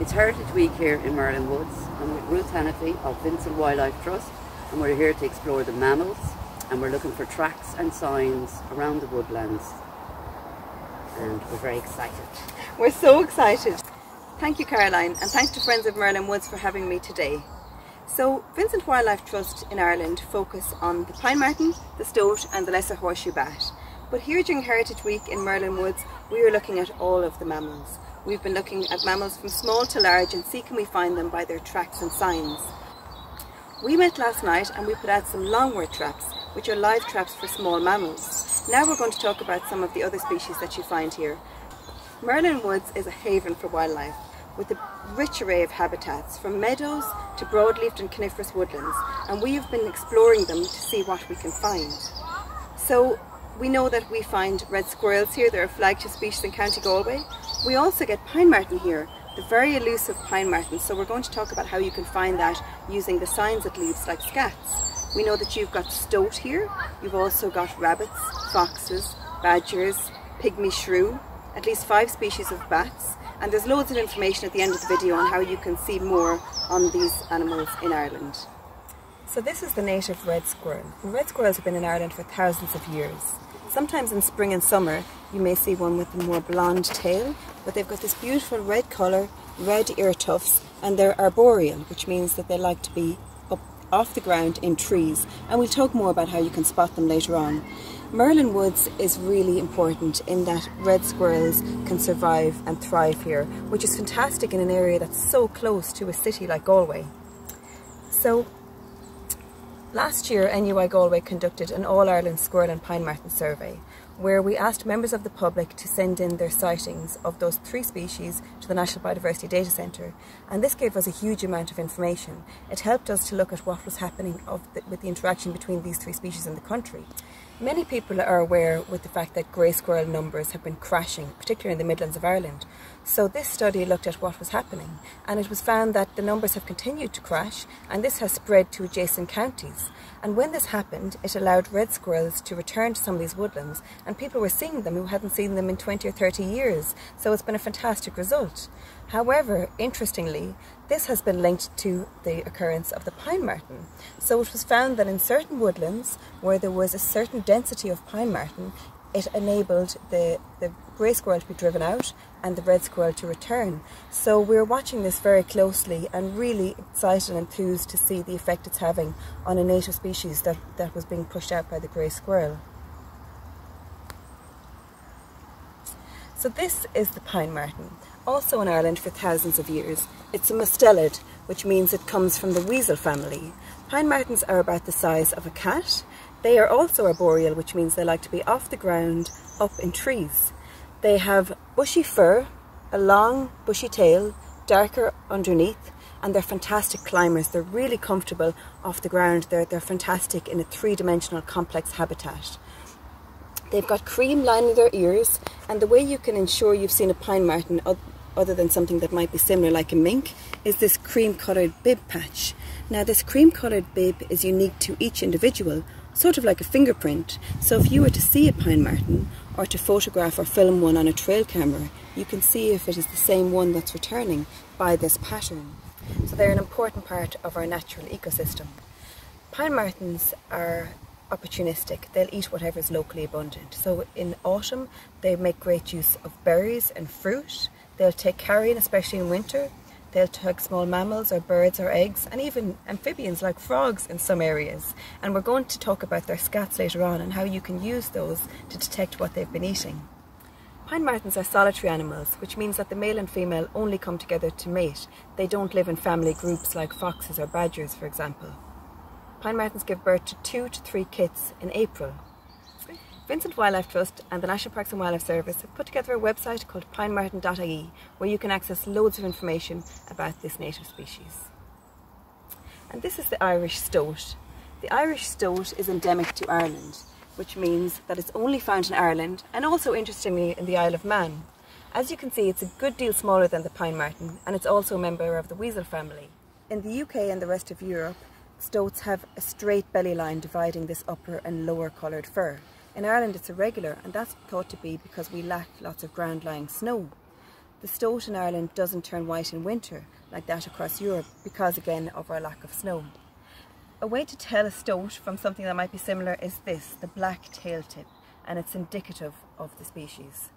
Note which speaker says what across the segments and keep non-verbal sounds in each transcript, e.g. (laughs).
Speaker 1: It's Heritage Week here in Merlin Woods. I'm with Ruth Hanniffy of Vincent Wildlife Trust and we're here to explore the mammals and we're looking for tracks and signs around the woodlands and we're very excited.
Speaker 2: We're so excited. Thank you Caroline and thanks to Friends of Merlin Woods for having me today. So Vincent Wildlife Trust in Ireland focus on the pine marten, the stoat and the lesser horseshoe bat. But here during Heritage Week in Merlin Woods we are looking at all of the mammals. We've been looking at mammals from small to large and see can we find them by their tracks and signs. We met last night and we put out some longworth traps, which are live traps for small mammals. Now we're going to talk about some of the other species that you find here. Merlin Woods is a haven for wildlife, with a rich array of habitats, from meadows to broadleafed and coniferous woodlands, and we have been exploring them to see what we can find. So we know that we find red squirrels here, they're a flagship species in County Galway. We also get pine marten here, the very elusive pine marten. So we're going to talk about how you can find that using the signs it leaves like scats. We know that you've got stoat here, you've also got rabbits, foxes, badgers, pygmy shrew, at least five species of bats, and there's loads of information at the end of the video on how you can see more on these animals in Ireland. So this is the native red squirrel. And red squirrels have been in Ireland for thousands of years. Sometimes in spring and summer you may see one with a more blonde tail, but they've got this beautiful red colour, red ear tufts, and they're arboreal, which means that they like to be up off the ground in trees. And we'll talk more about how you can spot them later on. Merlin Woods is really important in that red squirrels can survive and thrive here, which is fantastic in an area that's so close to a city like Galway. So Last year, NUI Galway conducted an All Ireland Squirrel and Pine Marten survey, where we asked members of the public to send in their sightings of those three species to the National Biodiversity Data Centre. And this gave us a huge amount of information. It helped us to look at what was happening the, with the interaction between these three species in the country. Many people are aware with the fact that grey squirrel numbers have been crashing, particularly in the Midlands of Ireland. So this study looked at what was happening and it was found that the numbers have continued to crash and this has spread to adjacent counties. And when this happened, it allowed red squirrels to return to some of these woodlands and people were seeing them who hadn't seen them in 20 or 30 years. So it's been a fantastic result. However, interestingly, this has been linked to the occurrence of the pine marten. So it was found that in certain woodlands where there was a certain density of pine marten, it enabled the, the grey squirrel to be driven out and the red squirrel to return. So we're watching this very closely and really excited and enthused to see the effect it's having on a native species that, that was being pushed out by the grey squirrel. So this is the pine marten also in Ireland for thousands of years. It's a mustelid, which means it comes from the weasel family. Pine martens are about the size of a cat. They are also arboreal, which means they like to be off the ground, up in trees. They have bushy fur, a long bushy tail, darker underneath, and they're fantastic climbers. They're really comfortable off the ground. They're, they're fantastic in a three-dimensional complex habitat. They've got cream lining their ears, and the way you can ensure you've seen a pine marten other than something that might be similar like a mink, is this cream coloured bib patch. Now this cream coloured bib is unique to each individual, sort of like a fingerprint. So if you were to see a pine marten, or to photograph or film one on a trail camera, you can see if it is the same one that's returning by this pattern. So they're an important part of our natural ecosystem. Pine martens are opportunistic. They'll eat whatever is locally abundant. So in autumn, they make great use of berries and fruit. They'll take carrion, especially in winter. They'll tug small mammals or birds or eggs and even amphibians like frogs in some areas. And we're going to talk about their scats later on and how you can use those to detect what they've been eating. Pine martens are solitary animals, which means that the male and female only come together to mate. They don't live in family groups like foxes or badgers, for example. Pine martens give birth to two to three kits in April, Vincent Wildlife Trust and the National Parks and Wildlife Service have put together a website called pinemarten.ie where you can access loads of information about this native species. And this is the Irish stoat. The Irish stoat is endemic to Ireland, which means that it's only found in Ireland and also interestingly in the Isle of Man. As you can see, it's a good deal smaller than the pine marten and it's also a member of the weasel family. In the UK and the rest of Europe, stoats have a straight belly line dividing this upper and lower coloured fur. In Ireland it's irregular and that's thought to be because we lack lots of ground-lying snow. the stoat in Ireland doesn't turn white in winter like that across Europe because again of our lack of snow. A way to tell a stoat from something that might be similar is this, the black tail tip, and it's indicative of the species.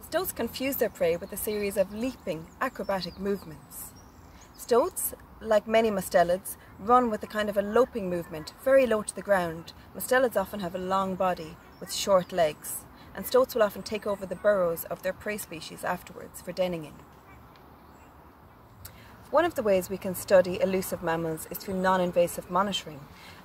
Speaker 2: Stoats confuse their prey with a series of leaping, acrobatic movements. Stoats, like many mustelids, run with a kind of a loping movement, very low to the ground. Mustelids often have a long body with short legs, and stoats will often take over the burrows of their prey species afterwards for denning in. One of the ways we can study elusive mammals is through non-invasive monitoring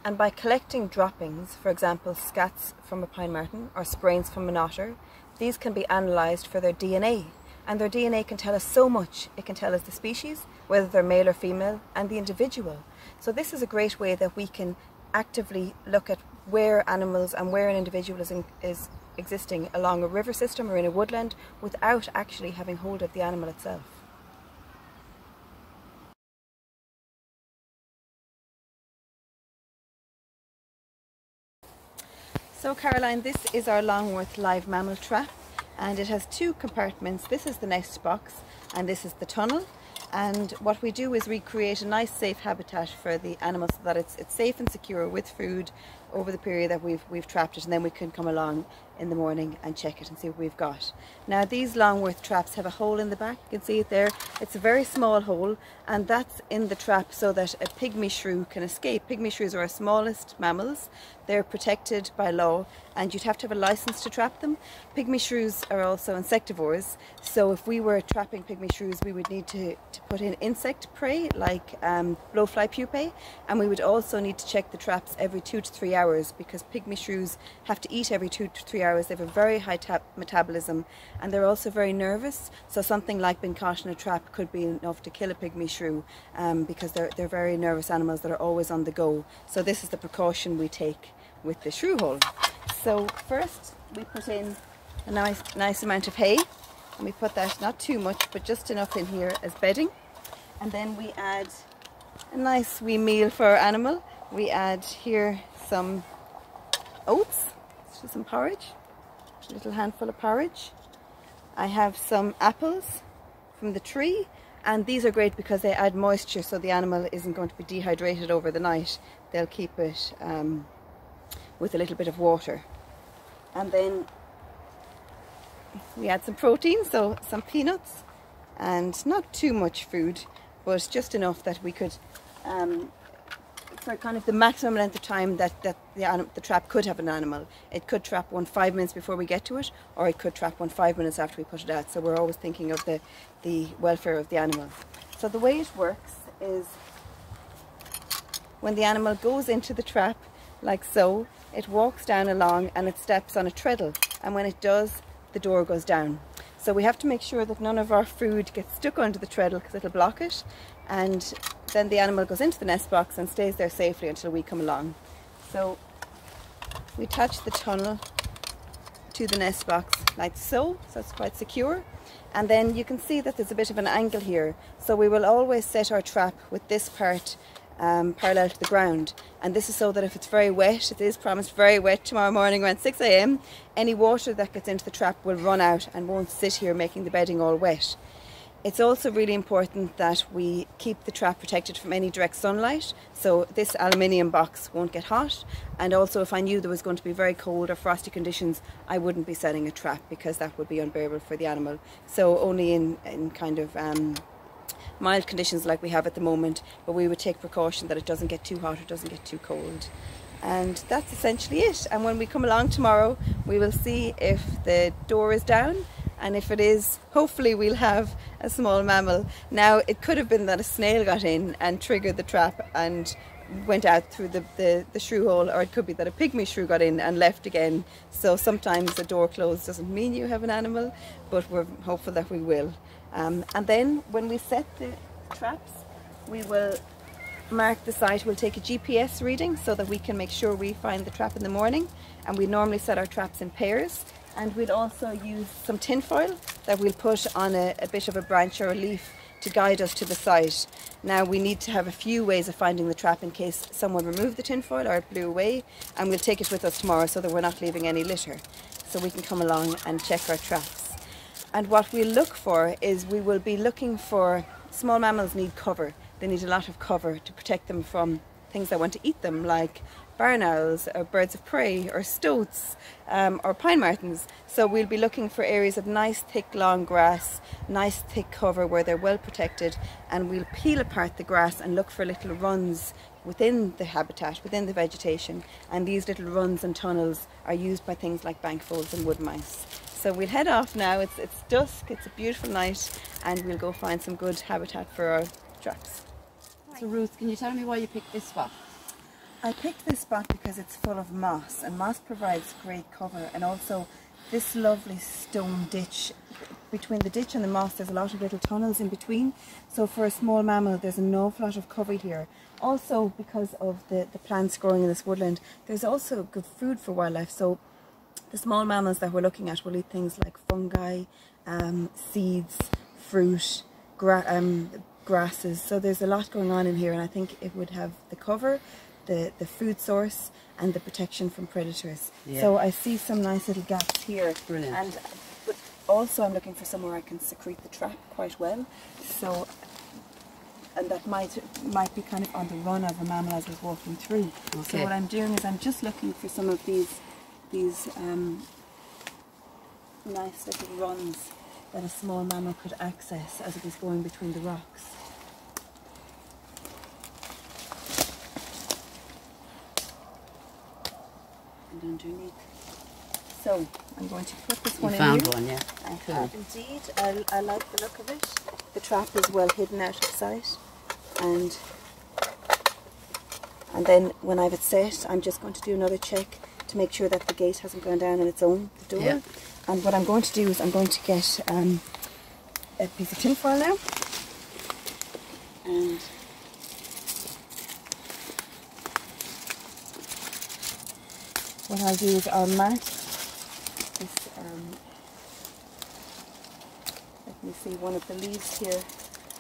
Speaker 2: and by collecting droppings, for example scats from a pine marten or spraints from an otter, these can be analysed for their DNA and their DNA can tell us so much. It can tell us the species, whether they're male or female, and the individual. So this is a great way that we can actively look at where animals and where an individual is, in, is existing along a river system or in a woodland without actually having hold of the animal itself. So Caroline, this is our Longworth live mammal trap and it has two compartments. This is the nest box and this is the tunnel and what we do is we create a nice safe habitat for the animals so that it's, it's safe and secure with food over the period that we've, we've trapped it and then we can come along in the morning and check it and see what we've got. Now these Longworth traps have a hole in the back, you can see it there. It's a very small hole and that's in the trap so that a pygmy shrew can escape. Pygmy shrews are our smallest mammals. They're protected by law and you'd have to have a license to trap them. Pygmy shrews are also insectivores so if we were trapping pygmy shrews we would need to, to put in insect prey like um, blowfly pupae and we would also need to check the traps every two to three hours because pygmy shrews have to eat every two to three hours. They have a very high metabolism and they're also very nervous. So something like being caught in a trap could be enough to kill a pygmy shrew um, because they're, they're very nervous animals that are always on the go. So this is the precaution we take with the shrew hole. So first we put in a nice, nice amount of hay and we put that not too much but just enough in here as bedding and then we add a nice wee meal for our animal. We add here some oats some porridge, a little handful of porridge. I have some apples from the tree and these are great because they add moisture so the animal isn't going to be dehydrated over the night. They'll keep it um, with a little bit of water. And then we add some protein, so some peanuts and not too much food but just enough that we could um, for kind of the maximum length of time that, that the, the trap could have an animal. It could trap one five minutes before we get to it, or it could trap one five minutes after we put it out. So we're always thinking of the, the welfare of the animal. So the way it works is when the animal goes into the trap, like so, it walks down along and it steps on a treadle. And when it does, the door goes down. So we have to make sure that none of our food gets stuck onto the treadle because it'll block it. And then the animal goes into the nest box and stays there safely until we come along. So we attach the tunnel to the nest box like so, so it's quite secure. And then you can see that there's a bit of an angle here. So we will always set our trap with this part um, parallel to the ground. And this is so that if it's very wet, it is promised very wet tomorrow morning around 6am, any water that gets into the trap will run out and won't sit here making the bedding all wet. It's also really important that we keep the trap protected from any direct sunlight so this aluminium box won't get hot. And also if I knew there was going to be very cold or frosty conditions I wouldn't be setting a trap because that would be unbearable for the animal. So only in, in kind of um, mild conditions like we have at the moment but we would take precaution that it doesn't get too hot or doesn't get too cold. And that's essentially it. And when we come along tomorrow we will see if the door is down and if it is hopefully we'll have a small mammal. Now it could have been that a snail got in and triggered the trap and went out through the, the, the shrew hole or it could be that a pygmy shrew got in and left again. So sometimes a door closed doesn't mean you have an animal but we're hopeful that we will. Um, and then when we set the traps we will mark the site. We'll take a GPS reading so that we can make sure we find the trap in the morning. And we normally set our traps in pairs and we'll also use some tinfoil that we'll put on a, a, bit of a branch or a leaf to guide us to the site. Now we need to have a few ways of finding the trap in case someone removed the tinfoil or it blew away and we'll take it with us tomorrow so that we're not leaving any litter. So we can come along and check our traps. and what we'll look for is we will be looking for small mammals need cover. They need a lot of cover to protect them from things that want to eat them, like barn owls or birds of prey or stoats um, or pine martens. So we'll be looking for areas of nice thick long grass, nice thick cover where they're well protected and we'll peel apart the grass and look for little runs within the habitat, within the vegetation and these little runs and tunnels are used by things like bank voles and wood mice. So we'll head off now, it's, it's dusk, it's a beautiful night and we'll go find some good habitat for our traps.
Speaker 1: So Ruth, can you tell me why you picked this spot?
Speaker 2: I picked this spot because it's full of moss and moss provides great cover and also this lovely stone ditch. Between the ditch and the moss there's a lot of little tunnels in between. So for a small mammal there's an awful lot of cover here. Also because of the, the plants growing in this woodland there's also good food for wildlife. So the small mammals that we're looking at will eat things like fungi um, seeds fruit gra um, grasses. So there's a lot going on in here and I think it would have the cover the, the food source and the protection from predators. Yeah. So I see some nice little gaps here.
Speaker 1: Brilliant.
Speaker 2: And but also I'm looking for somewhere I can secrete the trap quite well. So and that might might be kind of on the run of a mammal as we're walking through. Okay. So what I'm doing is I'm just looking for some of these these um, nice little runs that a small mammal could access as it was going between the rocks. Underneath. So I'm going to put this
Speaker 1: you
Speaker 2: one
Speaker 1: in found
Speaker 2: here.
Speaker 1: one, yeah.
Speaker 2: I cool. have indeed. I, I like the look of it. The trap is well hidden out of sight. And and then when I've it set, I'm just going to do another check to make sure that the gate hasn't gone down on its own, the door. Yeah. And what I'm going to do is I'm going to get um, a piece of tinfoil now. And what I'll do is I'll mark this, um, let me see, one of the leaves here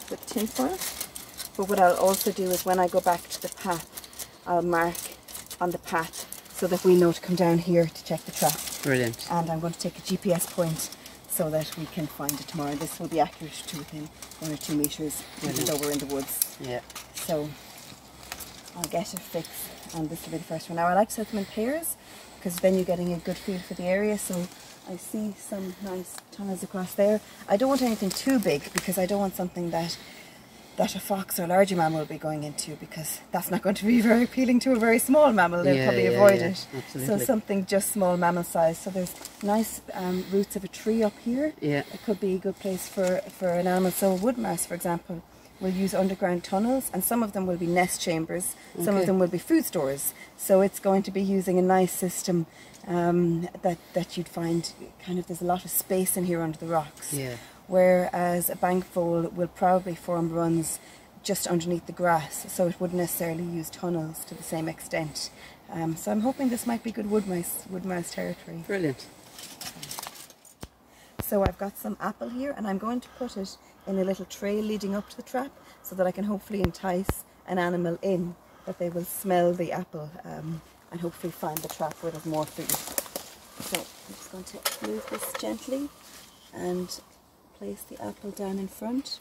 Speaker 2: with tinfoil. But what I'll also do is when I go back to the path, I'll mark on the path so that we know to come down here to check the trap.
Speaker 1: Brilliant.
Speaker 2: And I'm going to take a GPS point so that we can find it tomorrow. This will be accurate to within one or two metres, even though we're in the woods.
Speaker 1: Yeah.
Speaker 2: So I'll get it fixed and this will be the first one. Now I like to set them in pairs because then you're getting a good feel for the area. So I see some nice tunnels across there. I don't want anything too big because I don't want something that that a fox or a larger mammal will be going into because that's not going to be (laughs) very appealing to a very small mammal. They'll
Speaker 1: yeah,
Speaker 2: probably
Speaker 1: yeah,
Speaker 2: avoid
Speaker 1: yeah,
Speaker 2: it.
Speaker 1: Absolutely.
Speaker 2: So something just small mammal size. So there's nice um, roots of a tree up here.
Speaker 1: Yeah.
Speaker 2: It could be a good place for, for an animal. So a wood mouse, for example, will use underground tunnels and some of them will be nest chambers, okay. some of them will be food stores. So it's going to be using a nice system um, that, that you'd find kind of there's a lot of space in here under the rocks.
Speaker 1: Yeah.
Speaker 2: Whereas a bank vole will probably form runs just underneath the grass, so it wouldn't necessarily use tunnels to the same extent. Um, so I'm hoping this might be good wood mouse, wood mouse territory.
Speaker 1: Brilliant.
Speaker 2: So I've got some apple here and I'm going to put it in a little trail leading up to the trap so that I can hopefully entice an animal in that they will smell the apple um, and hopefully find the trap where there's more food. So I'm just going to move this gently and place the apple down in front.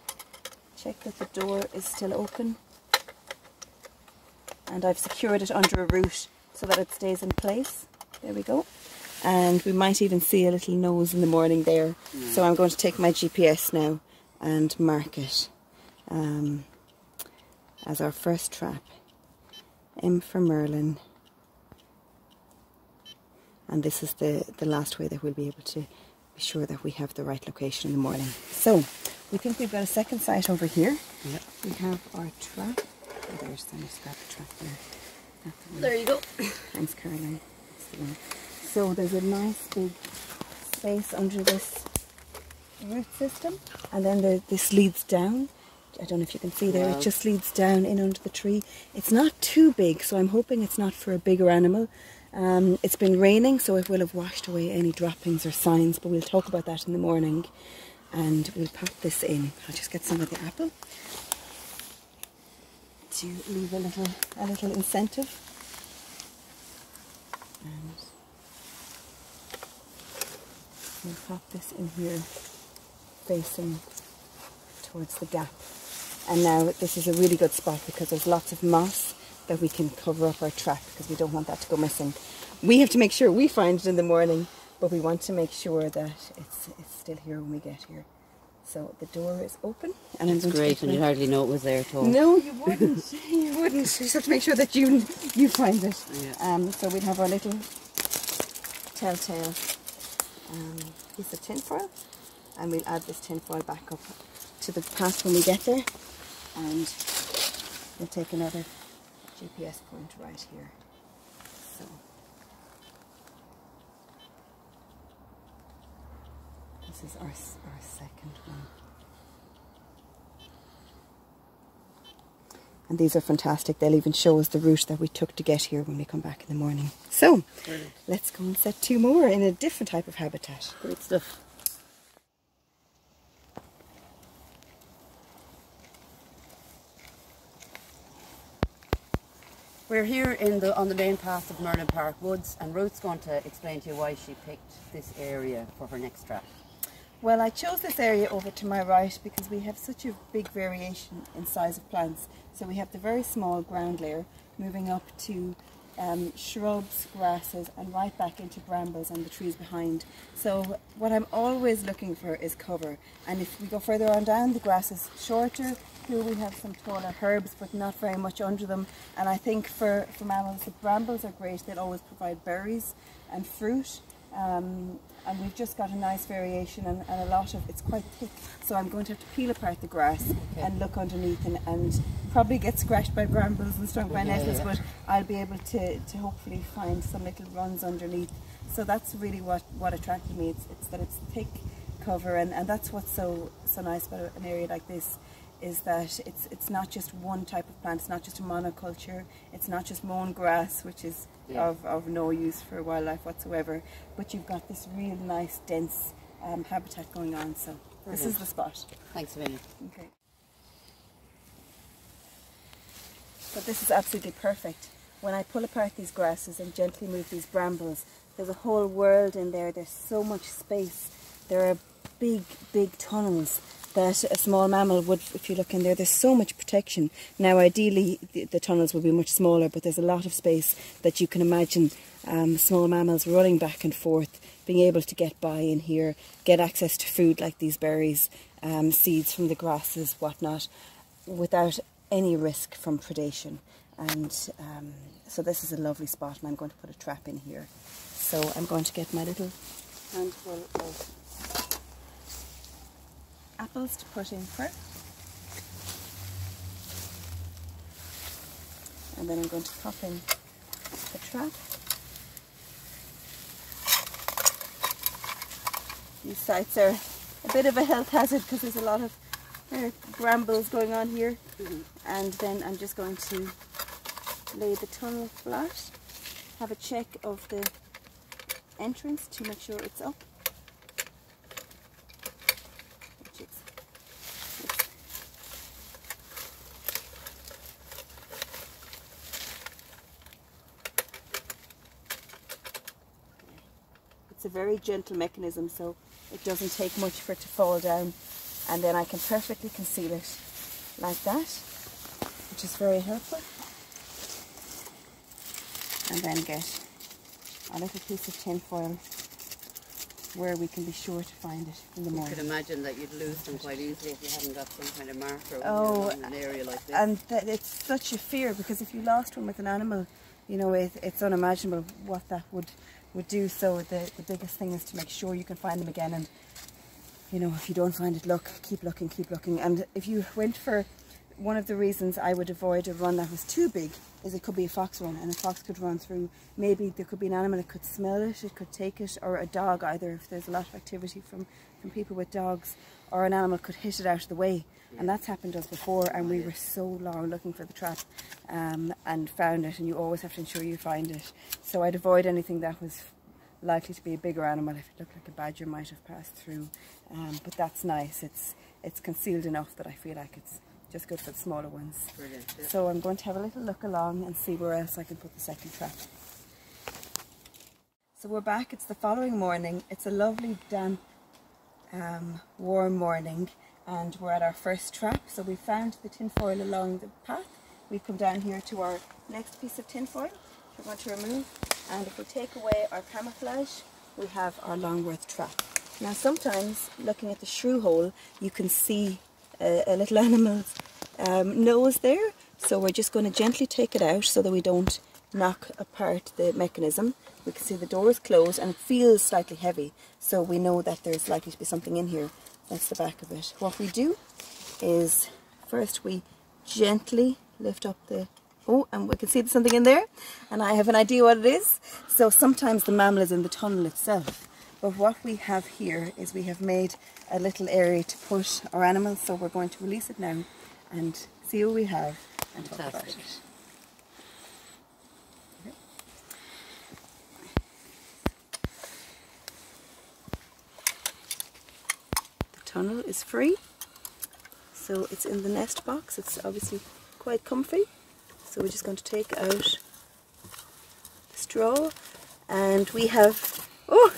Speaker 2: Check that the door is still open and I've secured it under a root so that it stays in place. There we go. And we might even see a little nose in the morning there. Mm. So I'm going to take my GPS now and mark it um, as our first trap. M for Merlin. And this is the, the last way that we'll be able to be sure that we have the right location in the morning. So, we think we've got a second site over here.
Speaker 1: Yep.
Speaker 2: We have our trap. Oh, there's the grab the trap there.
Speaker 1: The there you go.
Speaker 2: Thanks, Caroline. The so there's a nice big space under this root system and then the, this leads down I don't know if you can see there, it just leads down in under the tree. It's not too big, so I'm hoping it's not for a bigger animal. Um, it's been raining, so it will have washed away any droppings or signs, but we'll talk about that in the morning. And we'll pop this in. I'll just get some of the apple to leave a little, a little incentive. And we'll pop this in here facing towards the gap. And now this is a really good spot because there's lots of moss that we can cover up our track because we don't want that to go missing. We have to make sure we find it in the morning, but we want to make sure that it's, it's still here when we get here. So the door is open, and
Speaker 1: it's great, and you hardly know it was there at all.
Speaker 2: No, you (laughs) wouldn't. you wouldn't. You just have to make sure that you you find it. Yeah. Um, so we'd have our little telltale um, piece of tinfoil, and we'll add this tinfoil back up to the path when we get there, and we'll take another GPS point right here. So. This is our, our second one. And these are fantastic. They'll even show us the route that we took to get here when we come back in the morning. So, Brilliant. let's go and set two more in a different type of habitat.
Speaker 1: Great stuff. We're here in the on the main path of Merlin Park Woods and Ruth's going to explain to you why she picked this area for her next trap.
Speaker 2: Well, I chose this area over to my right because we have such a big variation in size of plants. So we have the very small ground layer moving up to um, shrubs, grasses and right back into brambles and the trees behind. So what I'm always looking for is cover and if we go further on down the grass is shorter, here we have some taller herbs but not very much under them. And I think for, for mammals the brambles are great, they'll always provide berries and fruit. Um, and we've just got a nice variation and, and, a lot of it's quite thick. So I'm going to have to peel apart the grass okay. and look underneath and, and, probably get scratched by brambles and stung by nettles yeah. but I'll be able to, to hopefully find some little runs underneath. So that's really what, what attracted me. It's, it's that it's thick cover and, and that's what's so so nice about an area like this is that it's it's not just one type of plant, it's not just a monoculture, it's not just mown grass, which is yeah. of, of no use for wildlife whatsoever, but you've got this real nice dense um, habitat going on, so Brilliant. this is the spot.
Speaker 1: Thanks, Vinny.
Speaker 2: Okay. But this is absolutely perfect. When I pull apart these grasses and gently move these brambles, there's a whole world in there, there's so much space. There are big, big tunnels that a small mammal would, if you look in there, there's so much protection. Now, ideally, the, the tunnels will be much smaller, but there's a lot of space that you can imagine um, small mammals running back and forth, being able to get by in here, get access to food like these berries, um, seeds from the grasses, whatnot, without any risk from predation. And um, so this is a lovely spot, and I'm going to put a trap in here. So I'm going to get my little handful of apples to put in first. And then I'm going to pop in the trap. These sites are a bit of a health hazard because there's a lot of uh, brambles going on here. Mm -hmm. And then I'm just going to lay the tunnel flat, have a check of the entrance to make sure it's up. It's a very gentle mechanism so it doesn't take much for it to fall down and then I can perfectly conceal it like that which is very helpful and then get a little piece of tin foil where we can be sure to find it in the morning.
Speaker 1: You could imagine that you'd lose them quite easily if you hadn't got some kind of marker oh, in an area like this.
Speaker 2: And it's such a fear because if you lost one with an animal, you know, it, it's unimaginable what that would would do. So the, the biggest thing is to make sure you can find them again. And, you know, if you don't find it, look, keep looking, keep looking. And if you went for, one of the reasons I would avoid a run that was too big is it could be a fox run and a fox could run through. Maybe there could be an animal that could smell it, it could take it, or a dog either if there's a lot of activity from, from people with dogs, or an animal could hit it out of the way. And that's happened to us before and we were so long looking for the trap um, and found it and you always have to ensure you find it. So I'd avoid anything that was likely to be a bigger animal if it looked like a badger might have passed through. Um, but that's nice, it's, it's concealed enough that I feel like it's just good for the smaller ones.
Speaker 1: Brilliant, yeah.
Speaker 2: So I'm going to have a little look along and see where else I can put the second trap. So we're back, it's the following morning. It's a lovely damp um, warm morning and we're at our first trap. So we found the tinfoil along the path. We've come down here to our next piece of tinfoil we're going to remove. And if we take away our camouflage, we have our Longworth trap. Now sometimes looking at the shrew hole, you can see a, little animal's um, nose there. So we're just going to gently take it out so that we don't knock apart the mechanism. We can see the door is closed and it feels slightly heavy. So we know that there's likely to be something in here. That's the back of it. What we do is first we gently lift up the oh and we can see there's something in there and I have an idea what it is so sometimes the mammal is in the tunnel itself but what we have here is we have made a little area to put our animals so we're going to release it now and see what we have and talk about it. The tunnel is free so it's in the nest box. It's obviously quite comfy. So we're just going to take out the straw. And we have, oh,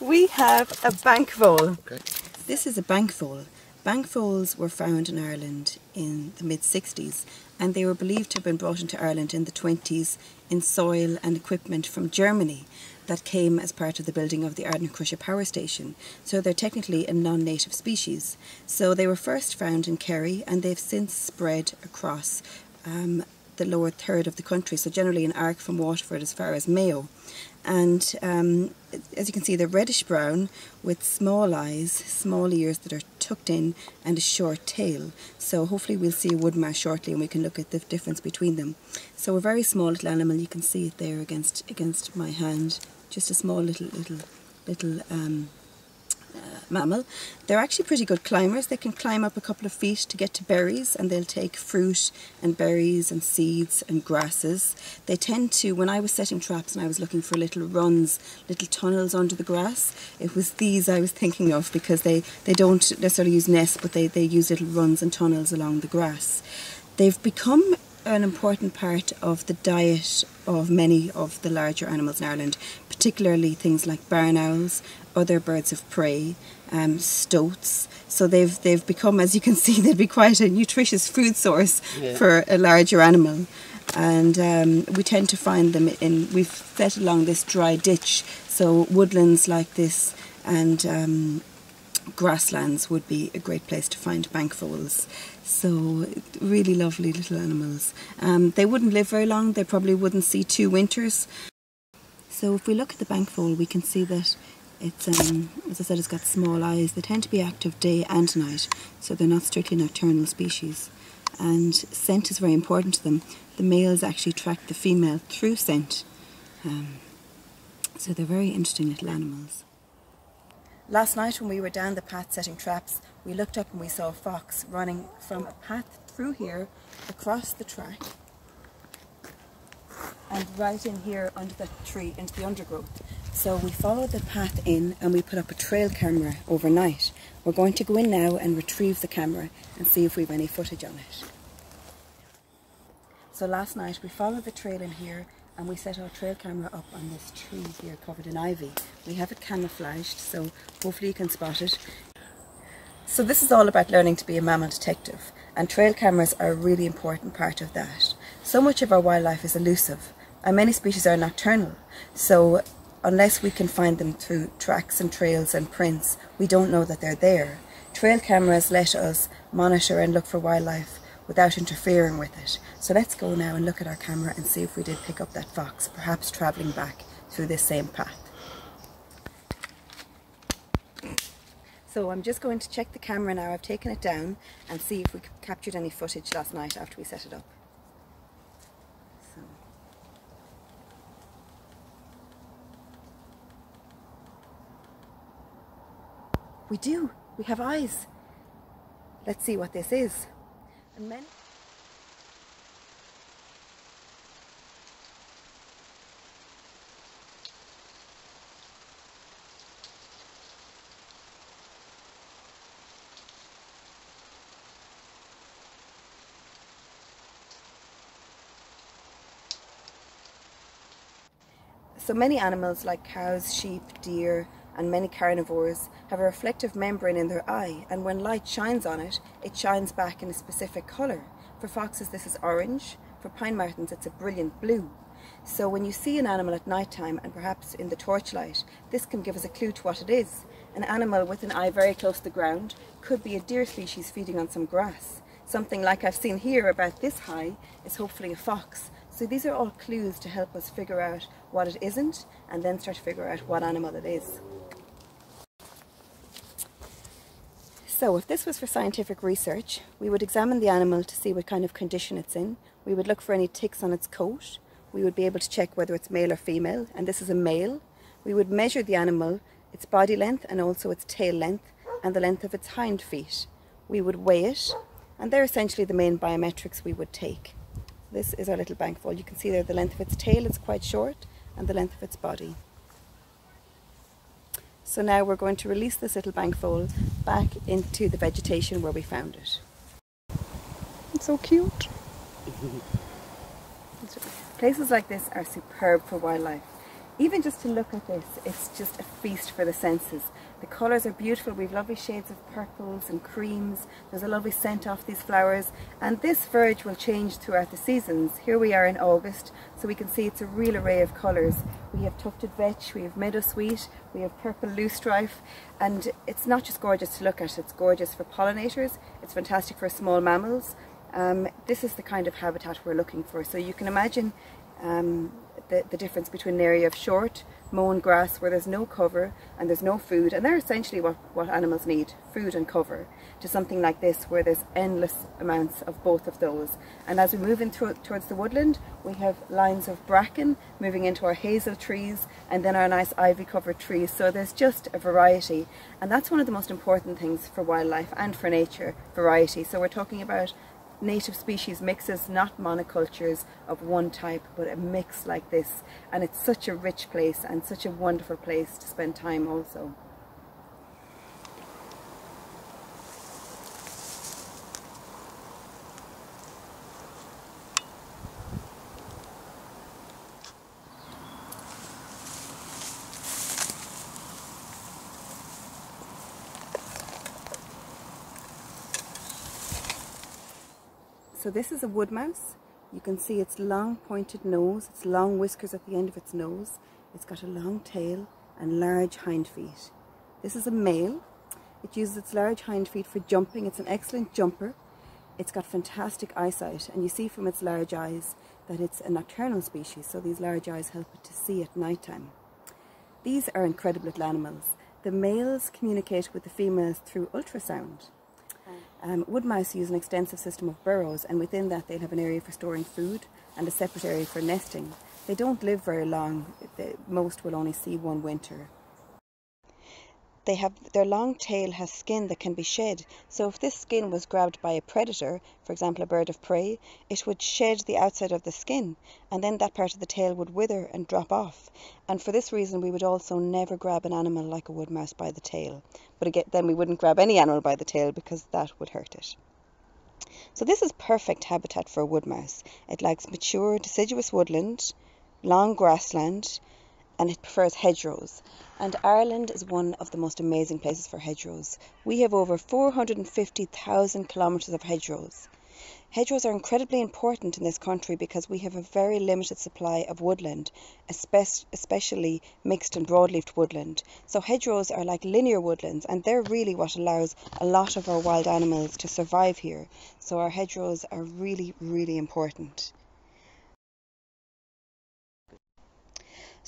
Speaker 2: (laughs) we have a bank vole. Okay. This is a bank vole. Bank voles were found in Ireland in the mid 60s and they were believed to have been brought into Ireland in the 20s in soil and equipment from Germany that came as part of the building of the Ardnacrusha power station. So they're technically a non-native species. So they were first found in Kerry and they've since spread across um, the lower third of the country, so generally an arc from Waterford as far as Mayo. And um, as you can see, they're reddish brown with small eyes, small ears that are tucked in, and a short tail. So hopefully we'll see a wood mouse shortly, and we can look at the difference between them. So a very small little animal. You can see it there against against my hand. Just a small little little little um, mammal. They're actually pretty good climbers. They can climb up a couple of feet to get to berries and they'll take fruit and berries and seeds and grasses. They tend to, when I was setting traps and I was looking for little runs, little tunnels under the grass, it was these I was thinking of because they, they don't necessarily use nests but they, they use little runs and tunnels along the grass. They've become an important part of the diet of many of the larger animals in Ireland, particularly things like barn owls, other birds of prey, um, stoats. So they've they've become, as you can (laughs) see, they'd be quite a nutritious food source yeah. for a larger animal. And um, we tend to find them in, we've set along this dry ditch, so woodlands like this and um, grasslands would be a great place to find bank voles. So really lovely little animals. Um, they wouldn't live very long, they probably wouldn't see two winters. So if we look at the bank vole we can see that it's, um, as I said, it's got small eyes. They tend to be active day and night, so they're not strictly nocturnal species. And scent is very important to them. The males actually track the female through scent. Um, so they're very interesting little animals. Last night when we were down the path setting traps, we looked up and we saw a fox running from a path through here, across the track, and right in here under the tree into the undergrowth. So we followed the path in and we put up a trail camera overnight. We're going to go in now and retrieve the camera and see if we have any footage on it. So last night we followed the trail in here and we set our trail camera up on this tree here covered in ivy. We have it camouflaged so hopefully you can spot it. So this is all about learning to be a mammal detective and trail cameras are a really important part of that. So much of our wildlife is elusive and many species are nocturnal so unless we can find them through tracks and trails and prints we don't know that they're there. Trail cameras let us monitor and look for wildlife without interfering with it. So let's go now and look at our camera and see if we did pick up that fox, perhaps travelling back through this same path. So I'm just going to check the camera now, I've taken it down and see if we captured any footage last night after we set it up. So. We do, we have eyes. Let's see what this is and many So many animals like cows, sheep, deer and many carnivores have a reflective membrane in their eye and when light shines on it, it shines back in a specific colour. For foxes this is orange, for pine martens it's a brilliant blue. So when you see an animal at night time and perhaps in the torchlight, this can give us a clue to what it is. An animal with an eye very close to the ground could be a deer species feeding on some grass. Something like I've seen here about this high is hopefully a fox. So these are all clues to help us figure out what it isn't and then start to figure out what animal it is. So if this was for scientific research, we would examine the animal to see what kind of condition it's in. We would look for any ticks on its coat. We would be able to check whether it's male or female, and this is a male. We would measure the animal, its body length and also its tail length, and the length of its hind feet. We would weigh it, and they're essentially the main biometrics we would take. This is our little bank vole. You can see there the length of its tail is quite short, and the length of its body. So now we're going to release this little bank vole back into the vegetation where we found it. It's so cute. (laughs) Places like this are superb for wildlife. Even just to look at this, it's just a feast for the senses. The colours are beautiful, we've lovely shades of purples and creams, there's a lovely scent off these flowers and this verge will change throughout the seasons. Here we are in August so we can see it's a real array of colours. We have tufted vetch, we have meadowsweet, we have purple loosestrife and it's not just gorgeous to look at, it's gorgeous for pollinators, it's fantastic for small mammals. Um, this is the kind of habitat we're looking for so you can imagine um, the, the difference between an area of short mown grass where there's no cover and there's no food and they're essentially what, what animals need, food and cover, to something like this where there's endless amounts of both of those. And as we move in towards the woodland, we have lines of bracken moving into our hazel trees and then our nice ivy covered trees. So there's just a variety and that's one of the most important things for wildlife and for nature, variety. So we're talking about native species mixes, not monocultures of one type, but a mix like this. And it's such a rich place and such a wonderful place to spend time also. So this is a wood mouse. You can see its long pointed nose, its long whiskers at the end of its nose. It's got a long tail and large hind feet. This is a male. It uses its large hind feet for jumping. It's an excellent jumper. It's got fantastic eyesight and you see from its large eyes that it's a nocturnal species so these large eyes help it to see at night time. These are incredible little animals. The males communicate with the females through ultrasound. Um, wood mice use an extensive system of burrows and within that they'll have an area for storing food and a separate area for nesting. They don't live very long, most will only see one winter. They have their long tail has skin that can be shed. So if this skin was grabbed by a predator, for example a bird of prey, it would shed the outside of the skin and then that part of the tail would wither and drop off. And for this reason we would also never grab an animal like a wood mouse by the tail. But again then we wouldn't grab any animal by the tail because that would hurt it. So this is perfect habitat for a wood mouse. It likes mature deciduous woodland, long grassland, and it prefers hedgerows. And Ireland is one of the most amazing places for hedgerows. We have over 450,000 kilometres of hedgerows. Hedgerows are incredibly important in this country because we have a very limited supply of woodland, especially mixed and broadleafed woodland. So hedgerows are like linear woodlands and they're really what allows a lot of our wild animals to survive here. So our hedgerows are really, really important.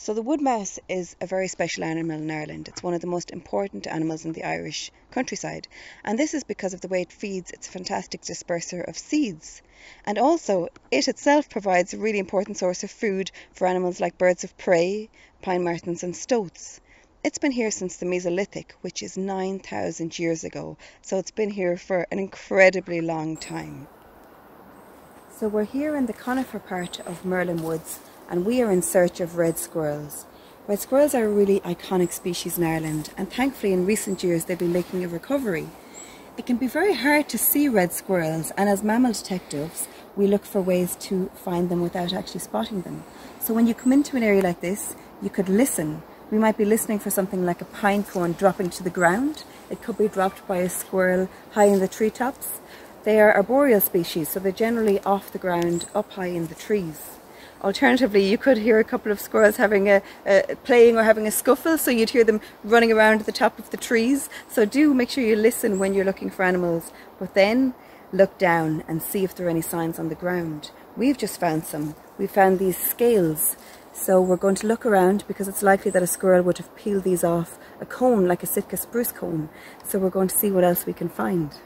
Speaker 2: So the wood mouse is a very special animal in Ireland. It's one of the most important animals in the Irish countryside. And this is because of the way it feeds. It's a fantastic disperser of seeds. And also, it itself provides a really important source of food for animals like birds of prey, pine martens and stoats. It's been here since the Mesolithic, which is 9,000 years ago. So it's been here for an incredibly long time. So we're here in the conifer part of Merlin Woods and we are in search of red squirrels. Red squirrels are a really iconic species in Ireland and thankfully in recent years they've been making a recovery. It can be very hard to see red squirrels and as mammal detectives we look for ways to find them without actually spotting them. So when you come into an area like this you could listen we might be listening for something like a pine cone dropping to the ground. It could be dropped by a squirrel high in the treetops. They are arboreal species, so they're generally off the ground, up high in the trees. Alternatively, you could hear a couple of squirrels having a, a, playing or having a scuffle, so you'd hear them running around the top of the trees. So do make sure you listen when you're looking for animals, but then look down and see if there are any signs on the ground. We've just found some. We found these scales. So we're going to look around because it's likely that a squirrel would have peeled these off a cone like a Sitka spruce cone. So we're going to see what else we can find.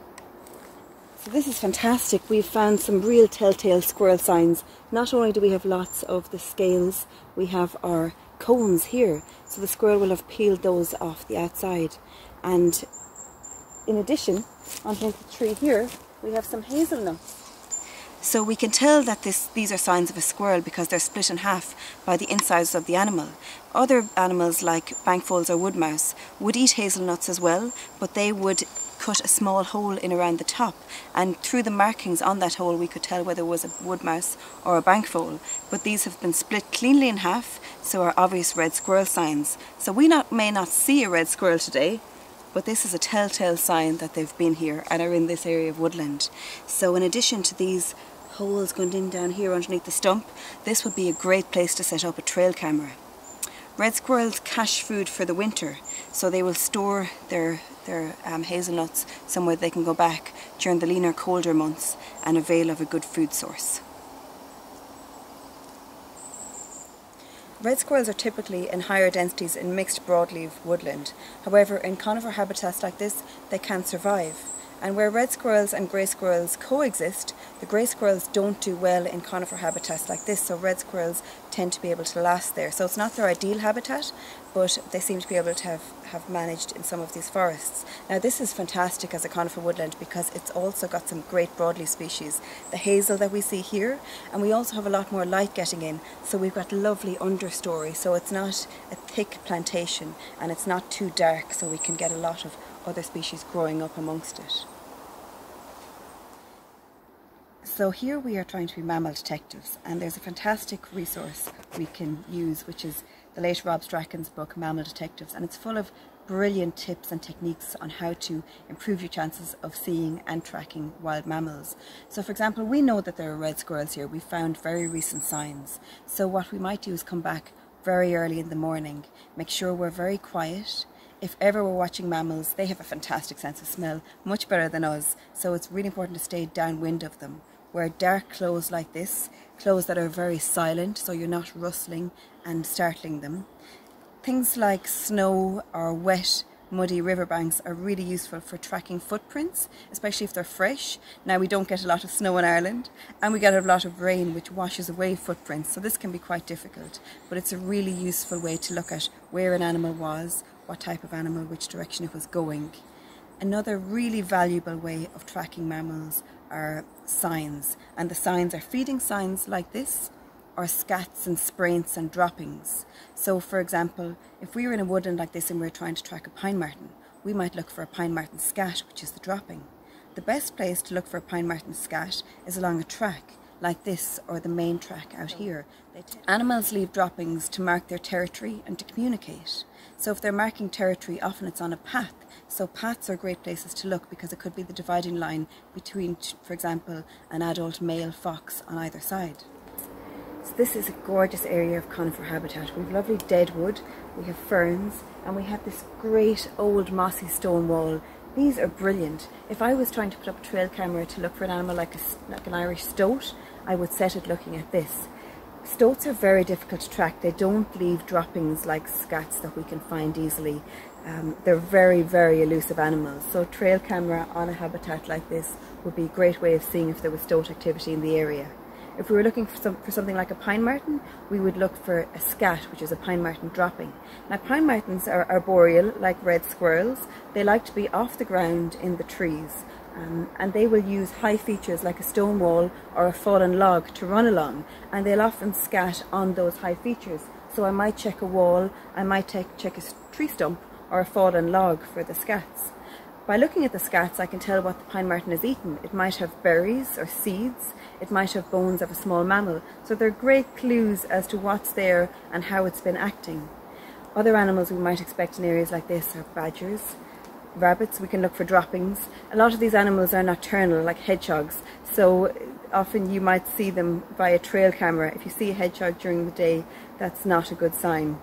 Speaker 2: So this is fantastic. We've found some real telltale squirrel signs. Not only do we have lots of the scales, we have our cones here. So the squirrel will have peeled those off the outside. And in addition, underneath the tree here, we have some hazelnuts. So we can tell that this, these are signs of a squirrel because they're split in half by the insides of the animal. Other animals like bank voles or wood mouse would eat hazelnuts as well, but they would cut a small hole in around the top and through the markings on that hole we could tell whether it was a wood mouse or a bank vole. But these have been split cleanly in half, so are obvious red squirrel signs. So we not, may not see a red squirrel today, but this is a telltale sign that they've been here and are in this area of woodland. So in addition to these holes going in down here underneath the stump, this would be a great place to set up a trail camera. Red squirrels cache food for the winter, so they will store their, their um, hazelnuts somewhere they can go back during the leaner, colder months and avail of a good food source. Red squirrels are typically in higher densities in mixed broadleaf woodland. However, in conifer habitats like this, they can survive. And where red squirrels and grey squirrels coexist, the grey squirrels don't do well in conifer habitats like this, so red squirrels tend to be able to last there. So it's not their ideal habitat, but they seem to be able to have, have managed in some of these forests. Now this is fantastic as a conifer woodland because it's also got some great broadleaf species. The hazel that we see here, and we also have a lot more light getting in, so we've got lovely understory, so it's not a thick plantation and it's not too dark, so we can get a lot of other species growing up amongst it. So here we are trying to be mammal detectives and there's a fantastic resource we can use which is the late Rob Strachan's book Mammal Detectives and it's full of brilliant tips and techniques on how to improve your chances of seeing and tracking wild mammals. So for example, we know that there are red squirrels here. We found very recent signs. So what we might do is come back very early in the morning, make sure we're very quiet. If ever we're watching mammals, they have a fantastic sense of smell, much better than us. So it's really important to stay downwind of them wear dark clothes like this, clothes that are very silent so you're not rustling and startling them. Things like snow or wet muddy riverbanks are really useful for tracking footprints, especially if they're fresh. Now we don't get a lot of snow in Ireland and we get a lot of rain which washes away footprints, so this can be quite difficult. But it's a really useful way to look at where an animal was, what type of animal, which direction it was going. Another really valuable way of tracking mammals are signs, and the signs are feeding signs like this, or scats and spraints and droppings. So for example, if we were in a woodland like this and we are trying to track a pine marten, we might look for a pine marten scat, which is the dropping. The best place to look for a pine marten scat is along a track, like this or the main track out here. Animals leave droppings to mark their territory and to communicate. So if they're marking territory, often it's on a path so paths are great places to look because it could be the dividing line between, for example, an adult male fox on either side. So this is a gorgeous area of conifer habitat. We have lovely deadwood, we have ferns, and we have this great old mossy stone wall. These are brilliant. If I was trying to put up a trail camera to look for an animal like, a, like an Irish stoat, I would set it looking at this. Stoats are very difficult to track. They don't leave droppings like scats that we can find easily. Um, they're very, very elusive animals. So trail camera on a habitat like this would be a great way of seeing if there was stoat activity in the area. If we were looking for, some, for something like a pine marten, we would look for a scat, which is a pine marten dropping. Now pine martens are arboreal, like red squirrels. They like to be off the ground in the trees. Um, and they will use high features like a stone wall or a fallen log to run along and they'll often scat on those high features. So I might check a wall, I might take, check a tree stump or a fallen log for the scats. By looking at the scats, I can tell what the pine marten has eaten. It might have berries or seeds, it might have bones of a small mammal, so they're great clues as to what's there and how it's been acting. Other animals we might expect in areas like this are badgers, rabbits, we can look for droppings. A lot of these animals are nocturnal, like hedgehogs, so uh, often you might see them via trail camera. If you see a hedgehog during the day, that's not a good sign.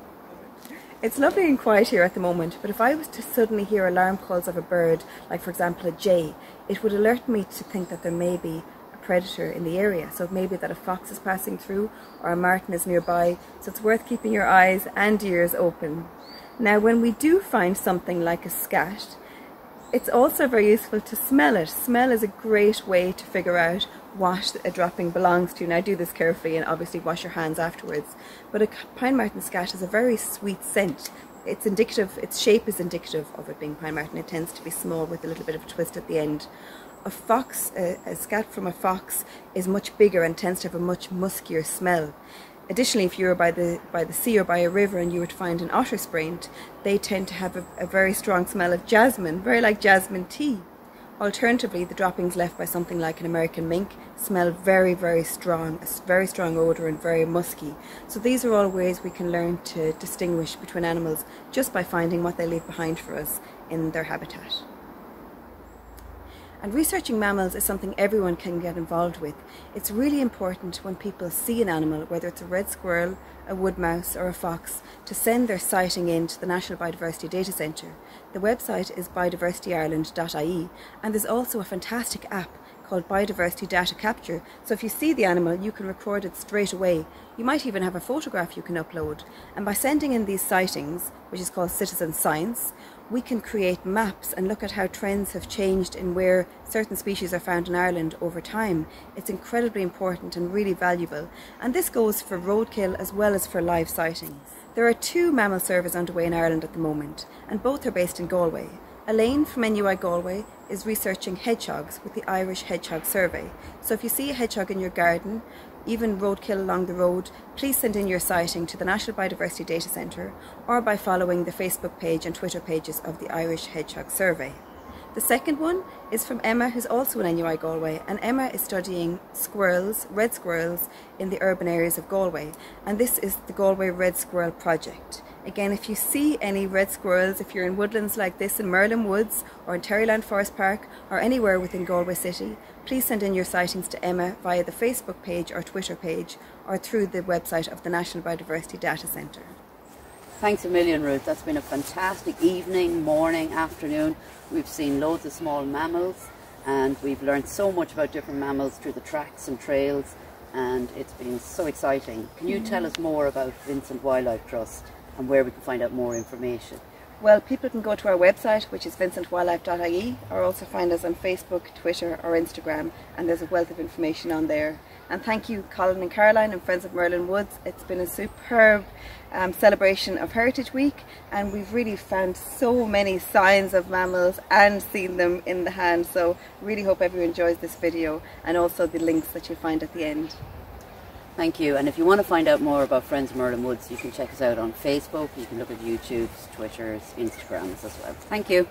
Speaker 2: It's lovely and quiet here at the moment, but if I was to suddenly hear alarm calls of a bird, like for example a jay, it would alert me to think that there may be a predator in the area. So it may be that a fox is passing through or a marten is nearby, so it's worth keeping your eyes and ears open. Now when we do find something like a scat, it's also very useful to smell it. Smell is a great way to figure out what a dropping belongs to. Now do this carefully and obviously wash your hands afterwards. But a pine marten scat has a very sweet scent. It's indicative, its shape is indicative of it being pine marten. It tends to be small with a little bit of a twist at the end. A fox, a, a scat from a fox is much bigger and tends to have a much muskier smell. Additionally, if you were by the by the sea or by a river and you were to find an otter spraint, they tend to have a, a very strong smell of jasmine, very like jasmine tea. Alternatively, the droppings left by something like an American mink smell very, very strong, a very strong odour and very musky. So these are all ways we can learn to distinguish between animals just by finding what they leave behind for us in their habitat. And researching mammals is something everyone can get involved with. It's really important when people see an animal, whether it's a red squirrel, a wood mouse or a fox, to send their sighting in to the National Biodiversity Data Centre. The website is biodiversityireland.ie and there's also a fantastic app called Biodiversity Data Capture. So if you see the animal, you can record it straight away. You might even have a photograph you can upload. And by sending in these sightings, which is called citizen science, we can create maps and look at how trends have changed in where certain species are found in Ireland over time. It's incredibly important and really valuable. And this goes for roadkill as well as for live sightings. There are two mammal surveys underway in Ireland at the moment, and both are based in Galway. Elaine from NUI Galway is researching hedgehogs with the Irish Hedgehog Survey. So if you see a hedgehog in your garden, even roadkill along the road, please send in your sighting to the National Biodiversity Data Centre or by following the Facebook page and Twitter pages of the Irish Hedgehog Survey. The second one is from Emma, who's also an NUI Galway, and Emma is studying squirrels, red squirrels, in the urban areas of Galway, and this is the Galway Red Squirrel Project. Again, if you see any red squirrels, if you're in woodlands like this in Merlin Woods or in Terryland Forest Park or anywhere within Galway City, please send in your sightings to Emma via the Facebook page or Twitter page or through the website of the National Biodiversity Data Centre.
Speaker 1: Thanks a million, Ruth. That's been a fantastic evening, morning, afternoon. We've seen loads of small mammals and we've learned so much about different mammals through the tracks and trails and it's been so exciting. Can you tell mm-hmm. us more about Vincent Wildlife Trust and where we can find out more information?
Speaker 2: Well, people can go to our website, which is vincentwildlife.ie, or also find us on Facebook, Twitter, or Instagram, and there's a wealth of information on there. And thank you, Colin and Caroline and Friends of Merlin Woods. It's been a superb um, celebration of Heritage Week, and we've really found so many signs of mammals and seen them in the hand. So, really hope everyone enjoys this video and also the links that you'll find at the end.
Speaker 1: Thank you. And if you want to find out more about Friends of Merlin Woods, you can check us out on Facebook. You can look at YouTube's, Twitter's, Instagrams as well. Thank you.